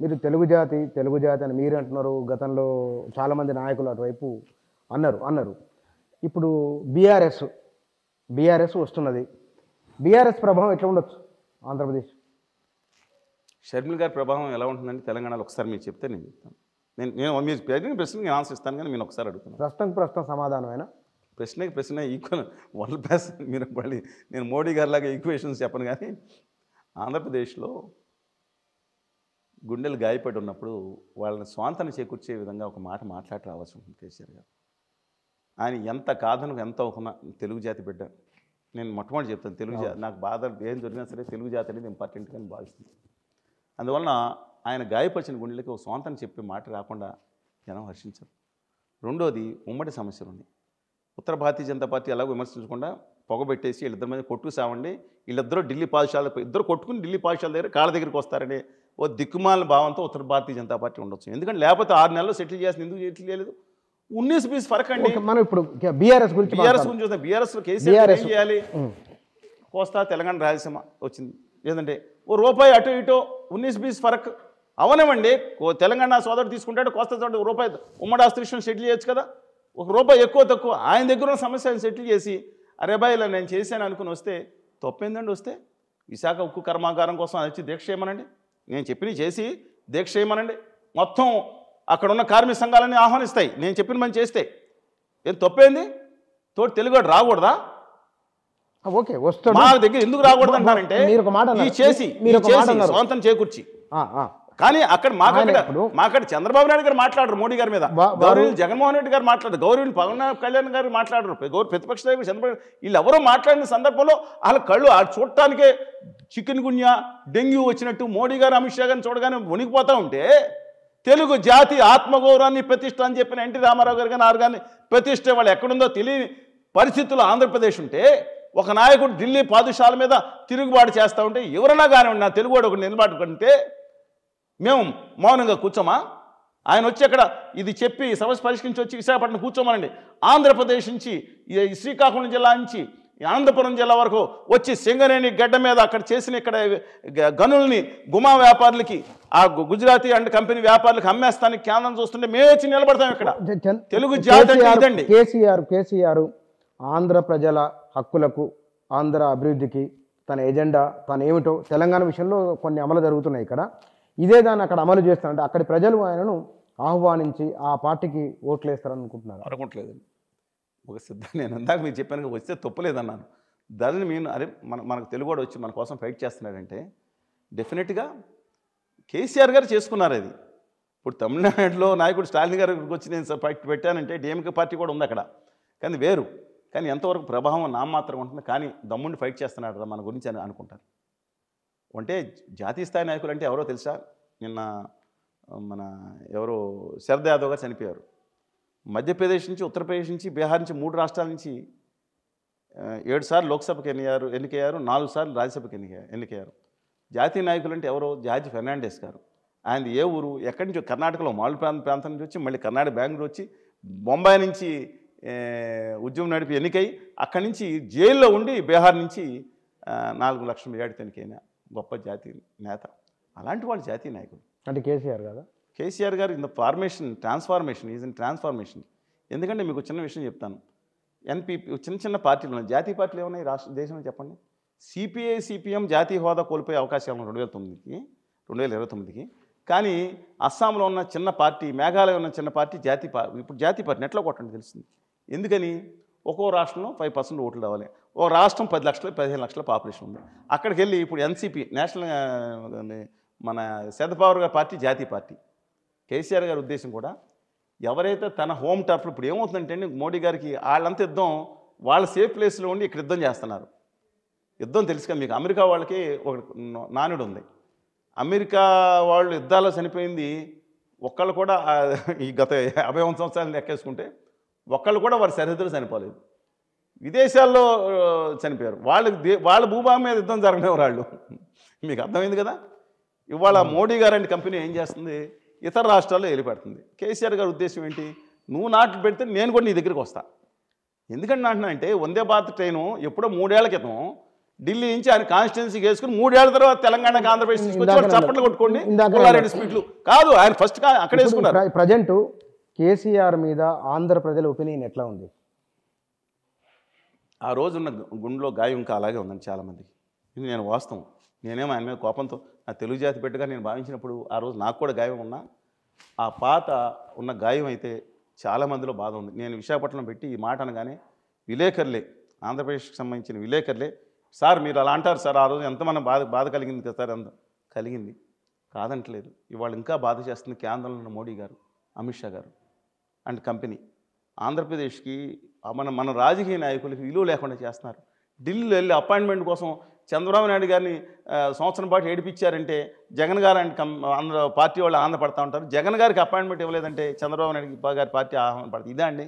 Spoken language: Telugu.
మీరు తెలుగు జాతి తెలుగు జాతి అని మీరు అంటున్నారు గతంలో చాలామంది నాయకులు అటువైపు అన్నారు అన్నారు. ఇప్పుడు బీఆర్ఎస్ బీఆర్ఎస్ వస్తున్నది. బీఆర్ఎస్ ప్రభావం ఎట్లా ఉండొచ్చు ఆంధ్రప్రదేశ్? షర్మిల గారి ప్రభావం ఎలా ఉంటుందని తెలంగాణలో ఒకసారి మీరు చెప్తే నేను చెప్తాను. నేను నేను మీరు అడిగిన ప్రశ్నకి నేను ఆన్సర్ ఇస్తాను కానీ నేను ఒకసారి అడుగుతున్నాను ప్రశ్నకు ప్రశ్న సమాధానమైన? ప్రశ్నకి ప్రశ్న ఈక్వల్ వరల్డ్ ప్యాస్ మీరు మళ్ళీ నేను మోడీ గారిలాగా ఈక్వేషన్స్ చెప్పను కానీ ఆంధ్రప్రదేశ్లో గుండెలు గాయపడి ఉన్నప్పుడు వాళ్ళని స్వాంతన చేకూర్చే విధంగా ఒక మాట మాట్లాడి రావాల్సి ఉంటుంది కేసీఆర్ గారు. ఆయన ఎంత కాదను ఎంత ఒక తెలుగు జాతి బిడ్డ. నేను మొట్టమొదటి చెప్తాను తెలుగు జాతి నాకు బాధ ఏం జరిగినా సరే తెలుగు జాతి అనేది ఇంపార్టెంట్గా నేను భావిస్తుంది అందువలన ఆయన గాయపరిచిన గుండెలకి ఒక స్వాంతన చెప్పే మాట రాకుండా జనం హర్షించరు. రెండోది ఉమ్మడి సమస్యలు ఉన్నాయి ఉత్తర భారతీయ జనతా పార్టీ ఎలా విమర్శించకుండా పొగబెట్టేసి వీళ్ళిద్దరి మీద కొట్టు సావండి. వీళ్ళిద్దరూ ఢిల్లీ పాఠశాల ఇద్దరు కొట్టుకుని ఢిల్లీ పాఠశాల దగ్గర కాళ్ళ దగ్గరికి వస్తారని ఓ దిక్కుమాల భావంతో ఉత్తర భారతీయ జనతా పార్టీ ఉండొచ్చు. ఎందుకంటే లేకపోతే ఆరు నెలలు సెటిల్ చేసిన ఎందుకు సెటిల్ చేయలేదు ఉన్నీస్ బీస్ ఫరక్ అండి మనం ఇప్పుడు బీఆర్ఎస్ గురించి బీఆర్ఎస్. గురించి చూద్దాం. బీఆర్ఎస్లో కేసీఆర్. ఏం చేయాలి. కోస్తా తెలంగాణ రాయలసీమ వచ్చింది. ఏంటంటే ఓ రూపాయి అటు ఇటో ఉన్నీస్ బీస్ ఫరక్ అవనమండి ఓ తెలంగాణ సోదరుడు తీసుకుంటాడు కోస్తా సోదరుడు రూపాయి ఉమ్మడి ఆస్తి విషయం సెటిల్ చేయొచ్చు కదా? ఒక రూపాయి ఎక్కువ తక్కువ ఆయన దగ్గర ఉన్న సమస్య ఆయన సెటిల్ చేసి అరే బాయ్ ఇలా నేను చేశాను అనుకుని వస్తే తప్పేందండి వస్తే? విశాఖ ఉక్కు కర్మాగారం కోసం అది వచ్చి దీక్ష చేయమనండి. నేను చెప్పినవి చేసి దీక్ష చేయమనండి. మొత్తం అక్కడ ఉన్న కార్మిక సంఘాలన్నీ ఆహ్వానిస్తాయి. నేను చెప్పిన పని చేస్తే. ఏం తప్పేంది? తోటి తెలుగు రాకూడదా? ఓకే వస్తాడు. మా దగ్గర ఎందుకు రాకూడదు అంటారంటే ఈ. చేసి మీరు ఈ ఒక మాట చేసి అన్నారు. స్వంతం చేకూర్చి. కానీ అక్కడ మాకక్కడ మాకక్కడ చంద్రబాబు నాయుడు గారు మాట్లాడరు మోడీ గారి మీద. వా- వారు- గౌరవ జగన్మోహన్ రెడ్డి గారు మాట్లాడరు గౌరవ పవన్ కళ్యాణ్ గారు మాట్లాడరు గౌరవ ప్రతిపక్ష నాయకుడు చంద్రబాబు వీళ్ళు ఎవరో మాట్లాడిన సందర్భంలో వాళ్ళ కళ్ళు ఆ చూడటానికే చికెన్ గున్యా డెంగ్యూ వచ్చినట్టు మోడీ గారు అమిత్ షా గారిని చూడగానే వణికిపోతూ ఉంటే తెలుగు జాతి ఆత్మగౌరవాన్ని ప్రతిష్ట అని చెప్పిన ఎన్టీ రామారావు గారు కానీ ఆరు కానీ ప్రతిష్ట వాళ్ళు ఎక్కడుందో తెలియని పరిస్థితుల్లో ఆంధ్రప్రదేశ్ ఉంటే ఒక నాయకుడు ఢిల్లీ పాదుషాల మీద తిరుగుబాటు చేస్తూ ఉంటే ఎవరన్నా కానివ్వండి నా తెలుగువాడు ఒకటి నిలబడుకుంటే మేము మౌనంగా కూర్చోమా? ఆయన వచ్చి అక్కడ ఇది చెప్పి సమస్య పరిష్కరించి వచ్చి విశాఖపట్నం కూర్చోమనండి. ఆంధ్రప్రదేశ్ నుంచి ఈ శ్రీకాకుళం జిల్లా నుంచి అనంతపురం జిల్లా వరకు వచ్చి సింగరేణి గడ్డ మీద అక్కడ చేసిన ఇక్కడ గనుల్ని గుమా వ్యాపారులకి ఆ గుజరాతీ అండ్ కంపెనీ వ్యాపారులకు అమ్మేస్తానికి కేంద్రం చూస్తుంటే మేము వచ్చి నిలబడతాం ఇక్కడ. తెలుగు జాతి అంటే కేసీఆర్. కేసీఆర్ ఆంధ్ర ప్రజల హక్కులకు ఆంధ్ర అభివృద్ధికి తన ఎజెండా తన ఏమిటో తెలంగాణ విషయంలో కొన్ని అమలు జరుగుతున్నాయి ఇక్కడ. ఇదే దాన్ని అక్కడ అమలు చేస్తారంటే అక్కడి ప్రజలు ఆయనను ఆహ్వానించి ఆ పార్టీకి ఓట్లు వేస్తారని అనుకుంటున్నారు అనుకుంటలేదండి. ఒక సిద్ధ నేను ఇందాక మీరు చెప్పాను వస్తే తప్పలేదన్నాను. దానిని మీరు అరే మన మనకు తెలుగువాడు వచ్చి మన కోసం ఫైట్ చేస్తున్నాడంటే డెఫినెట్గా కేసీఆర్ గారు చేసుకున్నారు అది. ఇప్పుడు తమిళనాడులో నాయకుడు స్టాలిన్ గారి వచ్చి నేను స- పెట్టానంటే డిఎంకే పార్టీ కూడా ఉంది అక్కడ. కానీ వేరు. కానీ ఎంతవరకు ప్రభావం నామాత్రం ఉంటుంది కానీ దమ్ముండి ఫైట్ చేస్తున్నాడు మన గురించి అని అనుకుంటారు. అంటే జాతీయ స్థాయి నాయకులు అంటే ఎవరో తెలుసా? నిన్న మన ఎవరో శరద్ యాదవ్ గారు చనిపోయారు. మధ్యప్రదేశ్ నుంచి ఉత్తరప్రదేశ్ నుంచి బీహార్ నుంచి మూడు రాష్ట్రాల నుంచి ఏడు సార్లు లోక్సభకు ఎన్నికయ్యారు ఎన్నికయ్యారు నాలుగు సార్లు రాజ్యసభకు ఎన్నిక ఎన్నికయ్యారు. జాతీయ నాయకులు అంటే ఎవరో జార్జ్ ఫెర్నాండెస్ గారు. ఆయన ఏ ఊరు ఎక్కడి నుంచి కర్ణాటకలో మాల్ ప్రాంత ప్రాంతం నుంచి వచ్చి మళ్ళీ కర్ణాటక బెంగళూరు వచ్చి బొంబాయి నుంచి ఉద్యమం నడిపి ఎన్నికై అక్కడి నుంచి జైల్లో ఉండి బీహార్ నుంచి నాలుగు లక్షల ఏడు ఎన్నికైన గొప్ప జాతీయ నేత. అలాంటి వాళ్ళు జాతీయ నాయకులు. అంటే కేసీఆర్ కదా KCR garu in the formation transformation is in transformation. ఎందుకంటే మీకు చిన్న విషయం చెప్తాను. ఎన్పీపీ చిన్న చిన్న పార్టీలు ఉన్నాయి. జాతీయ పార్టీలు ఏమన్నాయి రాష్ట్ర దేశంలో చెప్పండి? సిపిఐ సిపిఎం జాతీయ హోదా కోల్పోయే అవకాశాలు ఉన్నాయి రెండు వేల తొమ్మిదికి రెండు వేల ఇరవై తొమ్మిదికి. కానీ అస్సాంలో ఉన్న చిన్న పార్టీ మేఘాలయ ఉన్న చిన్న పార్టీ జాతీయ పా ఇప్పుడు జాతీయ పార్టీ నెట్లో కొట్టండి తెలుస్తుంది ఎందుకని? ఒక్కో రాష్ట్రంలో ఫైవ్ పర్సెంట్ ఓట్లు రావాలి. ఓ రాష్ట్రం పది లక్షలు పదిహేను లక్షల పాపులేషన్ ఉంది. అక్కడికి వెళ్ళి ఇప్పుడు ఎన్సీపీ నేషనల్ మన మన శరదపవార్ గారి పార్టీ జాతీయ పార్టీ. కేసీఆర్ గారి ఉద్దేశం కూడా ఎవరైతే తన హోమ్ టర్ఫ్ ఇప్పుడు ఏమవుతుందంటే అండి మోడీ గారికి వాళ్ళంతా యుద్ధం వాళ్ళ సేఫ్ ప్లేస్లో ఉండి ఇక్కడ యుద్ధం చేస్తున్నారు. యుద్ధం తెలుసు కదా మీకు. అమెరికా వాళ్ళకి ఒక నానుడు ఉంది. అమెరికా వాళ్ళు యుద్ధాల్లో చనిపోయింది. ఒక్కళ్ళు కూడా ఈ గత యాభై వంద సంవత్సరాలు లెక్కేసుకుంటే ఒక్కళ్ళు కూడా వారి సరిహద్దులు చనిపోలేదు. విదేశాల్లో చనిపోయారు. వాళ్ళ వాళ్ళ భూభాగం మీద యుద్ధం జరగనివ్వరు వాళ్ళు. మీకు అర్థమైంది కదా? ఇవాళ మోడీ గారు కంపెనీ ఏం చేస్తుంది? ఇతర రాష్ట్రాల్లో వెళ్ళిపెడుతుంది కేసీఆర్ గారి ఉద్దేశం ఏంటి? నువ్వు నాట్లు పెడితే నేను కూడా నీ దగ్గరికి వస్తా. ఎందుకంటే అంటున్నా అంటే వందే భారత్ ట్రైను ఎప్పుడో మూడేళ్ళ క్రితం ఢిల్లీ నుంచి ఆయన కాన్స్టిట్యున్సీకి వేసుకుని మూడేళ్ళ తర్వాత తెలంగాణకి ఆంధ్రప్రదేశ్ తీసుకొచ్చి చప్పట్లు కొట్టుకోండి పుల్లారెడ్డి స్పీట్లు కాదు ఆయన ఫస్ట్ అక్కడ వేసుకున్నారు. ప్రజెంట్ కేసీఆర్ మీద ఆంధ్ర ప్రజల ఒపీనియన్ ఎట్లా ఉంది? ఆ రోజు ఉన్న గు- గుండెలో గాయం ఇంకా అలాగే ఉందండి చాలామందికి. ఇది నేను వాస్తవం. నేనేమో ఆయన మీద కోపంతో ఆ తెలుగు జాతి బిడ్డగా నేను భావించినప్పుడు ఆ రోజు నాకు కూడా గాయం ఉన్నా. ఆ పాత ఉన్న గాయం అయితే చాలా మందిలో బాధ ఉంది. నేను విశాఖపట్నం పెట్టి ఈ మాట అనగానే విలేకరులే ఆంధ్రప్రదేశ్కి సంబంధించిన విలేకరులే సార్ మీరు అలా అంటారు సార్ ఆ రోజు ఎంతమంది బాధ బాధ కలిగింది కదా సార్ అంత కలిగింది. కాదంటలేదు. ఇవాళ ఇంకా బాధ చేస్తుంది కేంద్రంలో మోడీ గారు అమిత్ షా గారు అండ్ కంపెనీ. ఆంధ్రప్రదేశ్కి మన మన రాజకీయ నాయకులకి విలువ లేకుండా చేస్తున్నారు. ఢిల్లీలో వెళ్ళి అపాయింట్మెంట్ కోసం చంద్రబాబు నాయుడు గారిని సంవత్సరం పాటు ఏడిపించారంటే జగన్ గారు అండ్ కం ఆంధ్ర పార్టీ వాళ్ళు ఆనందపడతా ఉంటారు. జగన్ గారికి అపాయింట్మెంట్ ఇవ్వలేదంటే చంద్రబాబు నాయుడు గారి పార్టీ ఆనందపడుతుంది ఇదే అండి?